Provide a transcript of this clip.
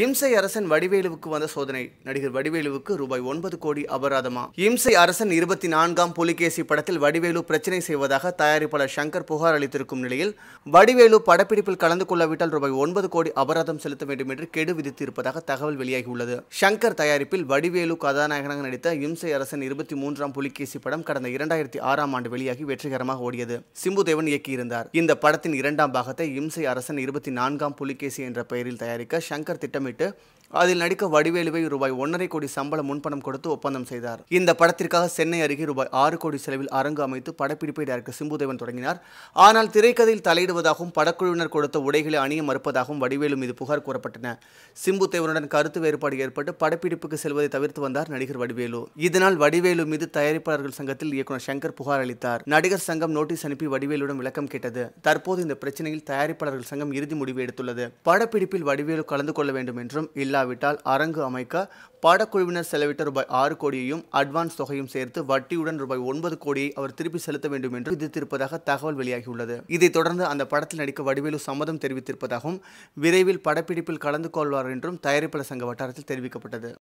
இம்சை அரசன் வடிவேலுவுக்கு வந்த சோதனை. நடிகர் வடிவேலுவுக்கு ரூபாய் ஒன்பது கோடி அபராதமா? இம்சை அரசன் இருபத்தி நான்காம் புலிகேசி படத்தில் வடிவேலு பிரச்சனை செய்வதாக தயாரிப்பாளர் சங்கர் புகார் அளித்திருக்கும் நிலையில் வடிவேலு படப்பிடிப்பில் கலந்து கொள்ளாவிட்டால் ரூபாய் ஒன்பது கோடி அபராதம் செலுத்த வேண்டும் என்று கெடு விதித்திருப்பதாக தகவல் வெளியாகியுள்ளது. சங்கர் தயாரிப்பில் வடிவேலு கதாநாயகனாக நடித்த இம்சை அரசன் இருபத்தி மூன்றாம் புலிகேசி படம் கடந்த இரண்டாயிரத்தி ஆறாம் ஆண்டு வெளியாகி வெற்றிகரமாக ஓடியது. சிம்புதேவன் இயக்கியிருந்தார். இந்த படத்தின் இரண்டாம் பாகத்தை இம்சை அரசன் இருபத்தி நான்காம் புலிகேசி என்ற பெயரில் தயாரிக்க சங்கர் திட்டமிட்டு அதில் நடிக்க வடிவேலுவை ரூபாய் ஒன்றரை கோடி சம்பள முன்பணம் கொடுத்து ஒப்பந்தம் செய்தார். இந்த படத்திற்காக சென்னை அருகே ரூபாய் ஆறு கோடி செலவில் அரங்கு அமைத்து படப்பிடிப்பை டேரக்டர் சிம்புதேவன் தொடங்கினார். ஆனால் திரைக்கதையில் தலையிடுவதாகவும் படக்குழுவினர் கொடுத்த உடைகளை அணிய மறுப்பதாகவும் வடிவேலு மீது புகார் கூறப்பட்டன. சிம்புதேவனுடன் கருத்து வேறுபாடு ஏற்பட்டு படப்பிடிப்புக்கு செல்வதை தவிர்த்து வந்தார் நடிகர் வடிவேலு. இதனால் வடிவேலு மீது தயாரிப்பாளர்கள் சங்கத்தில் இயக்குனர் சங்கர் புகார் அளித்தார். நடிகர் சங்கம் நோட்டீஸ் அனுப்பி வடிவேலுடன் விளக்கம் கேட்டது. தற்போது இந்த பிரச்சனையில் தயாரிப்பாளர்கள் சங்கம் இறுதி முடிவு எடுத்துள்ளது. படப்பிடிப்பில் வடிவேலு கலந்து கொள்ள வேண்டும் என்றும் இல்லாவிட்டால் அரங்கு அமைக்க படக்குழுவினர் செலவிட்ட ரூபாய் ஆறு கோடியையும் அட்வான்ஸ் தொகையும் சேர்த்து வட்டியுடன் ரூபாய் ஒன்பது கோடியை அவர் திருப்பி செலுத்த வேண்டும் என்று விதித்திருப்பதாக தகவல் வெளியாகியுள்ளது. இதைத் தொடர்ந்து அந்த படத்தில் நடிக்க வடிவேலு சம்மதம் தெரிவித்திருப்பதாகவும் விரைவில் படப்பிடிப்பில் கலந்து கொள்வார் என்றும் தயாரிப்பாளர் சங்க வட்டாரத்தில் தெரிவிக்கப்பட்டது.